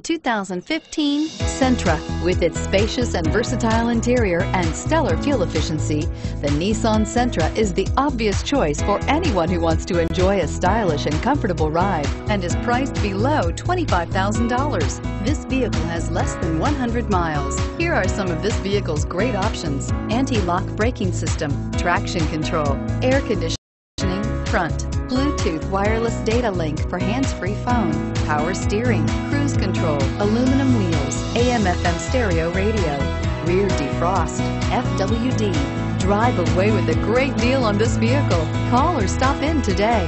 The 2015 Sentra. With its spacious and versatile interior and stellar fuel efficiency, the Nissan Sentra is the obvious choice for anyone who wants to enjoy a stylish and comfortable ride and is priced below $25,000. This vehicle has less than 100 miles. Here are some of this vehicle's great options. Anti-lock braking system, traction control, air conditioning, front, Bluetooth wireless data link for hands-free phone, power steering, cruise control, aluminum wheels, AM FM stereo radio, rear defrost, FWD. Drive away with a great deal on this vehicle. Call or stop in today.